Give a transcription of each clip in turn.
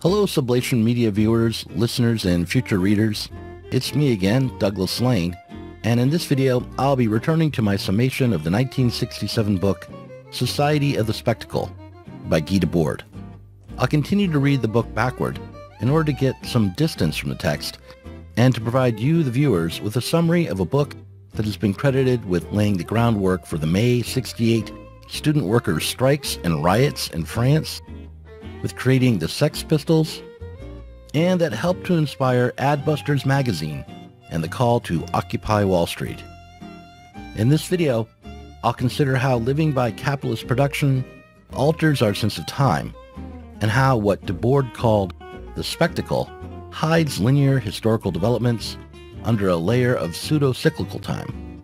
Hello, Sublation Media viewers, listeners, and future readers. It's me again, Douglas Lain, and in this video, I'll be returning to my summation of the 1967 book, Society of the Spectacle, by Guy Debord. I'll continue to read the book backward in order to get some distance from the text and to provide you, the viewers, with a summary of a book that has been credited with laying the groundwork for the May 68 student workers' strikes and riots in France with creating the Sex Pistols, and that helped to inspire Adbusters magazine and the call to Occupy Wall Street. In this video, I'll consider how living by capitalist production alters our sense of time, and how what Debord called the spectacle hides linear historical developments under a layer of pseudo-cyclical time.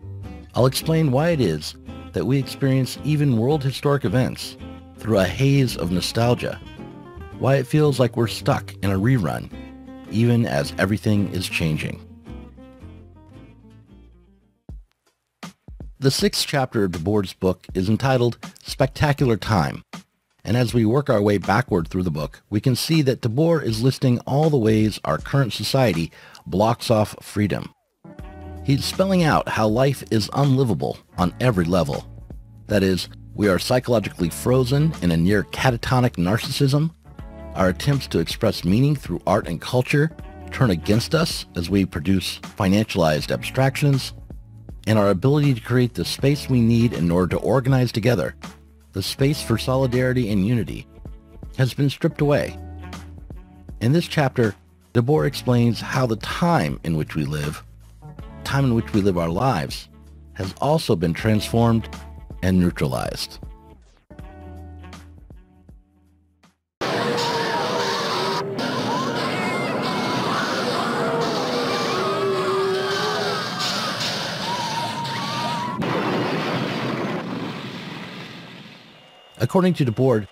I'll explain why it is that we experience even world historic events through a haze of nostalgia why it feels like we're stuck in a rerun, even as everything is changing. The sixth chapter of Debord's book is entitled Spectacular Time, and as we work our way backward through the book, we can see that Debord is listing all the ways our current society blocks off freedom. He's spelling out how life is unlivable on every level. That is, we are psychologically frozen in a near catatonic narcissism our attempts to express meaning through art and culture turn against us as we produce financialized abstractions, and our ability to create the space we need in order to organize together, the space for solidarity and unity, has been stripped away. In this chapter, Debord explains how the time in which we live, time in which we live our lives, has also been transformed and neutralized. According to Debord,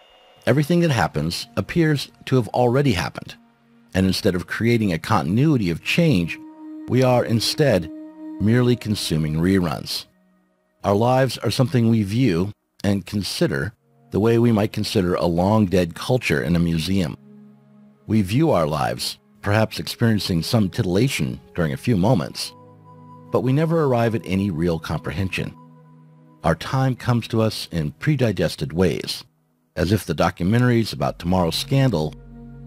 everything that happens appears to have already happened, and instead of creating a continuity of change, we are instead merely consuming reruns. Our lives are something we view and consider the way we might consider a long-dead culture in a museum. We view our lives, perhaps experiencing some titillation during a few moments, but we never arrive at any real comprehension. Our time comes to us in predigested ways, as if the documentaries about tomorrow's scandal,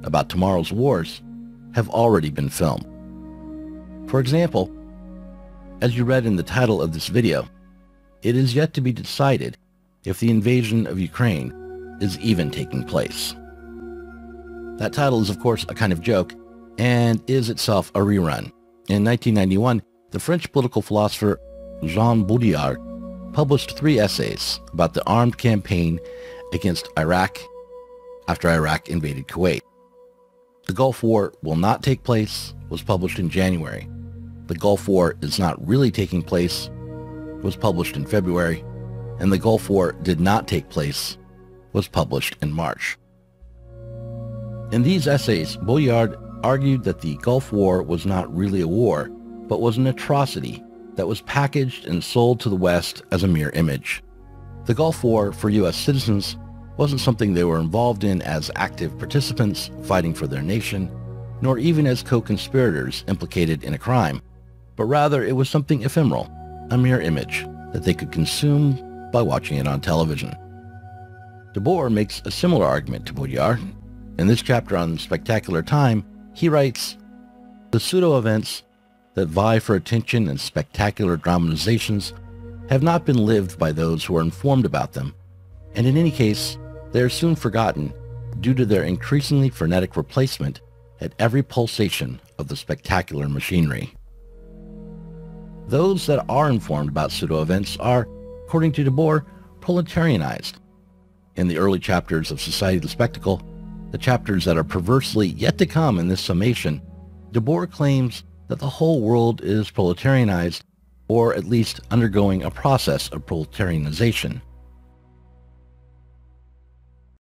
about tomorrow's wars, have already been filmed. For example, as you read in the title of this video, it is yet to be decided if the invasion of Ukraine is even taking place. That title is of course a kind of joke and is itself a rerun. In 1991, the French political philosopher Jean Baudrillard published three essays about the armed campaign against Iraq after Iraq invaded Kuwait. The Gulf War will not take place was published in January. The Gulf War is not really taking place was published in February. And the Gulf War did not take place was published in March. In these essays, Baudrillard argued that the Gulf War was not really a war, but was an atrocity that was packaged and sold to the West as a mere image. The Gulf War for U.S. citizens wasn't something they were involved in as active participants fighting for their nation, nor even as co-conspirators implicated in a crime, but rather it was something ephemeral, a mere image that they could consume by watching it on television. Debord makes a similar argument to Baudrillard. In this chapter on Spectacular Time, he writes, The pseudo-events that vie for attention and spectacular dramatizations have not been lived by those who are informed about them, and in any case, they are soon forgotten due to their increasingly frenetic replacement at every pulsation of the spectacular machinery. Those that are informed about pseudo-events are, according to Debord, proletarianized. In the early chapters of Society of the Spectacle, the chapters that are perversely yet to come in this summation, Debord claims that the whole world is proletarianized, or at least undergoing a process of proletarianization.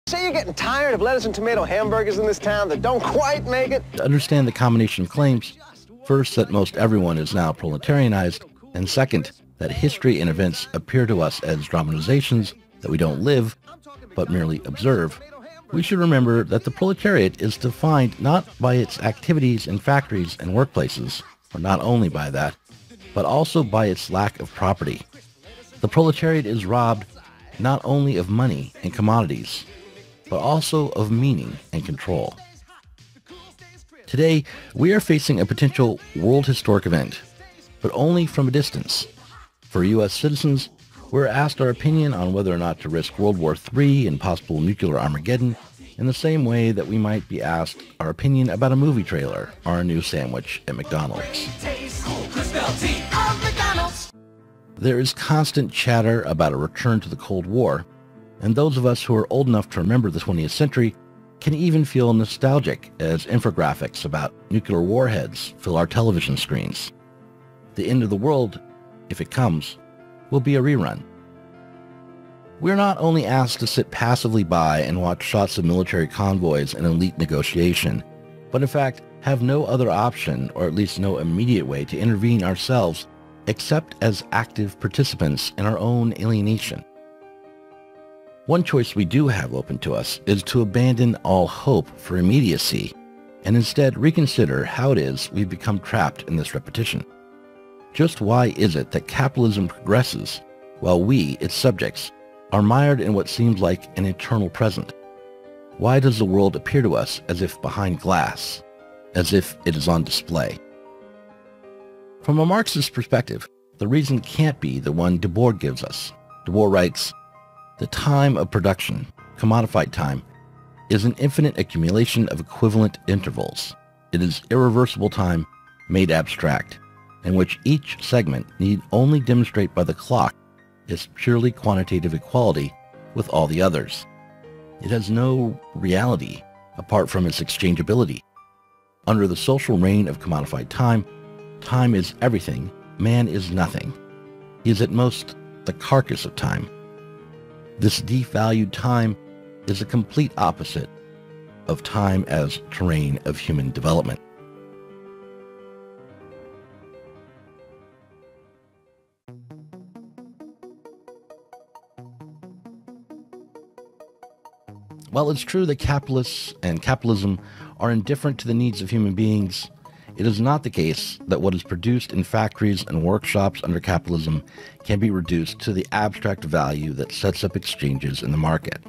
Say you're getting tired of lettuce and tomato hamburgers in this town that don't quite make it? To understand the combination of claims, first that most everyone is now proletarianized, and second, that history and events appear to us as dramatizations that we don't live, but merely observe, we should remember that the proletariat is defined not by its activities in factories and workplaces, or not only by that, but also by its lack of property. The proletariat is robbed not only of money and commodities, but also of meaning and control. Today, we are facing a potential world historic event, but only from a distance. For U.S. citizens, we're asked our opinion on whether or not to risk World War III and possible nuclear Armageddon in the same way that we might be asked our opinion about a movie trailer or a new sandwich at McDonald's. There is constant chatter about a return to the Cold War, and those of us who are old enough to remember the 20th century can even feel nostalgic as infographics about nuclear warheads fill our television screens. The end of the world, if it comes, will be a rerun. We're not only asked to sit passively by and watch shots of military convoys and elite negotiation, but in fact have no other option, or at least no immediate way to intervene ourselves except as active participants in our own alienation. One choice we do have open to us is to abandon all hope for immediacy and instead reconsider how it is we've become trapped in this repetition. Just why is it that capitalism progresses while we, its subjects, are mired in what seems like an eternal present? Why does the world appear to us as if behind glass, as if it is on display? From a Marxist perspective, the reason can't be the one Debord gives us. Debord writes, the time of production, commodified time, is an infinite accumulation of equivalent intervals. It is irreversible time made abstract, in which each segment need only demonstrate by the clock its purely quantitative equality with all the others. It has no reality apart from its exchangeability. Under the social reign of commodified time, time is everything, man is nothing. He is at most the carcass of time. This devalued time is a complete opposite of time as terrain of human development. While it's true that capitalists and capitalism are indifferent to the needs of human beings, it is not the case that what is produced in factories and workshops under capitalism can be reduced to the abstract value that sets up exchanges in the market.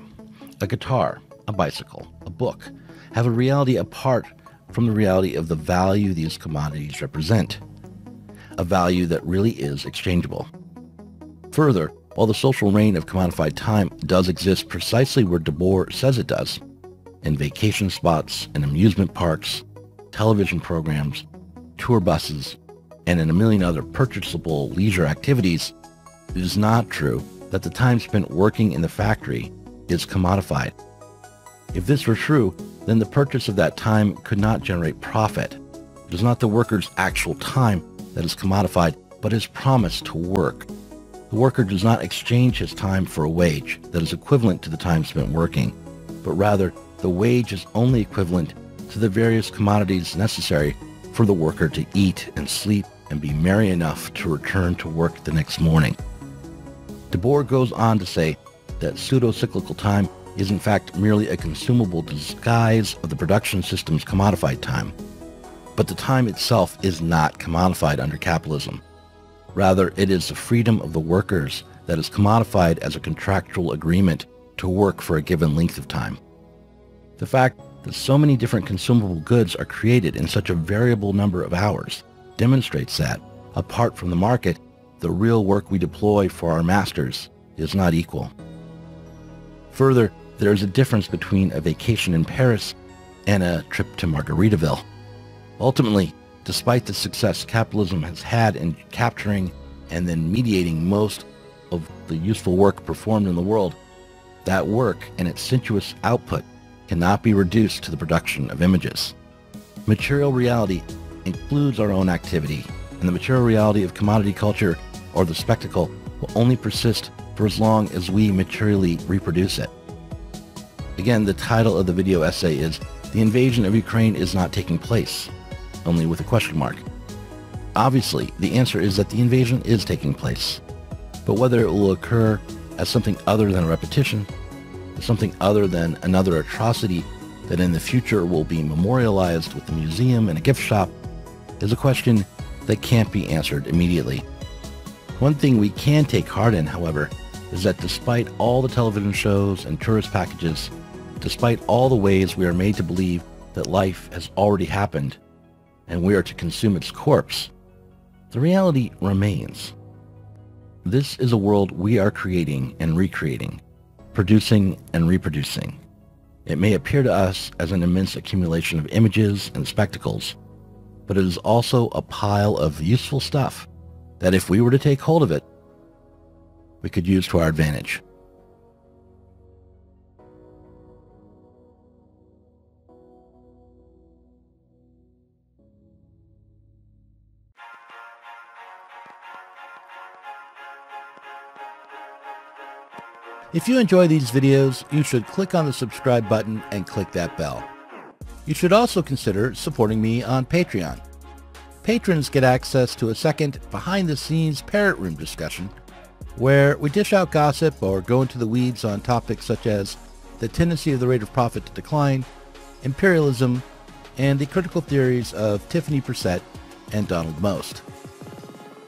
A guitar, a bicycle, a book have a reality apart from the reality of the value these commodities represent, a value that really is exchangeable. Further, while the social reign of commodified time does exist precisely where Debord says it does, in vacation spots and amusement parks, television programs, tour buses, and in a million other purchasable leisure activities, it is not true that the time spent working in the factory is commodified. If this were true, then the purchase of that time could not generate profit. It is not the worker's actual time that is commodified, but his promise to work. The worker does not exchange his time for a wage that is equivalent to the time spent working, but rather the wage is only equivalent to the various commodities necessary for the worker to eat and sleep and be merry enough to return to work the next morning. Debord goes on to say that pseudo-cyclical time is in fact merely a consumable disguise of the production system's commodified time. But the time itself is not commodified under capitalism. Rather, it is the freedom of the workers that is commodified as a contractual agreement to work for a given length of time. The fact that so many different consumable goods are created in such a variable number of hours demonstrates that, apart from the market, the real work we deploy for our masters is not equal. Further, there is a difference between a vacation in Paris and a trip to Margaritaville. Ultimately, despite the success capitalism has had in capturing and then mediating most of the useful work performed in the world, that work and its sensuous output cannot be reduced to the production of images. Material reality includes our own activity, and the material reality of commodity culture or the spectacle will only persist for as long as we materially reproduce it. Again, the title of the video essay is The Invasion of Ukraine is not taking place, only with a question mark. Obviously, the answer is that the invasion is taking place, but whether it will occur as something other than a repetition to something other than another atrocity that in the future will be memorialized with a museum and a gift shop is a question that can't be answered immediately. One thing we can take heart in, however, is that despite all the television shows and tourist packages, despite all the ways we are made to believe that life has already happened and we are to consume its corpse, the reality remains. This is a world we are creating and recreating, producing and reproducing. It may appear to us as an immense accumulation of images and spectacles, but it is also a pile of useful stuff that if we were to take hold of it, we could use to our advantage. If you enjoy these videos, you should click on the subscribe button and click that bell. You should also consider supporting me on Patreon. Patrons get access to a second behind-the-scenes Parrot Room discussion where we dish out gossip or go into the weeds on topics such as the tendency of the rate of profit to decline, imperialism, and the critical theories of Tiffany Brissett and Donald Most.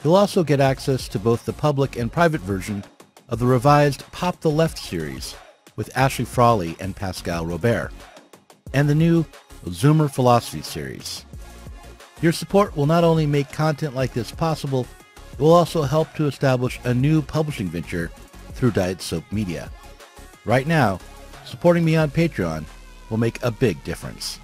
You'll also get access to both the public and private version of the revised Pop the Left series with Ashley Frawley and Pascal Robert, and the new Zoomer Philosophy series. Your support will not only make content like this possible, it will also help to establish a new publishing venture through Diet Soap Media. Right now, supporting me on Patreon will make a big difference.